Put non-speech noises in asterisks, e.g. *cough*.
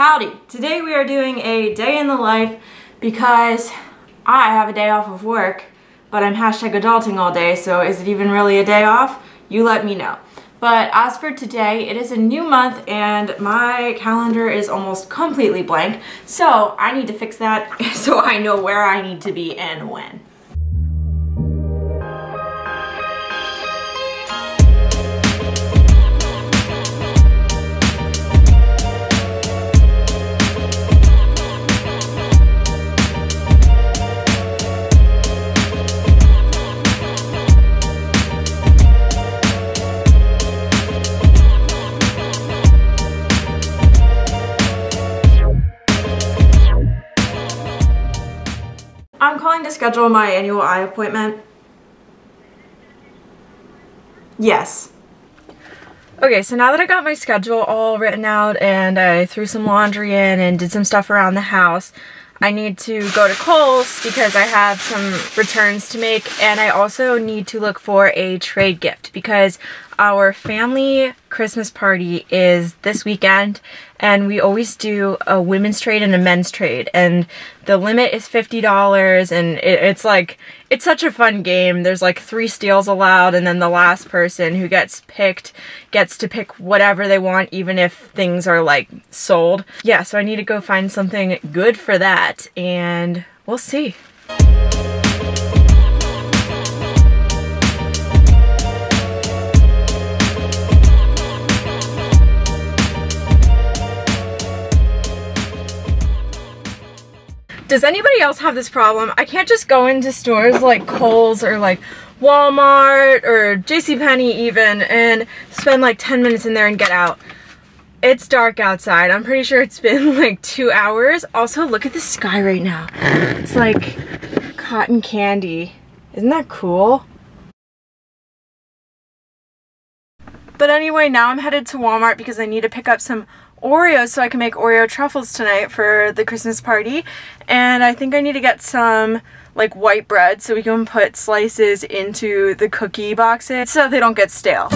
Howdy! Today we are doing a day in the life because I have a day off of work, but I'm hashtag adulting all day, so is it even really a day off? You let me know. But as for today, it is a new month and my calendar is almost completely blank, so I need to fix that *laughs* so I know where I need to be and when. Calling to schedule my annual eye appointment. Yes. Okay, so now that I got my schedule all written out and I threw some laundry in and did some stuff around the house, I need to go to Kohl's because I have some returns to make and I also need to look for a trade gift because our family Christmas party is this weekend and we always do a women's trade and a men's trade and the limit is $50 and it, it's like it's such a fun game. There's like three steals allowed and then the last person who gets picked gets to pick whatever they want even if things are like sold. Yeah so I need to go find something good for that and we'll see Does anybody else have this problem? I can't just go into stores like Kohl's or like Walmart or JCPenney even and spend like 10 minutes in there and get out. It's dark outside. I'm pretty sure it's been *laughs* like two hours. Also, look at the sky right now. It's like cotton candy. Isn't that cool? But anyway, now I'm headed to Walmart because I need to pick up some Oreos so I can make Oreo truffles tonight for the Christmas party. And I think I need to get some like white bread so we can put slices into the cookie boxes so they don't get stale.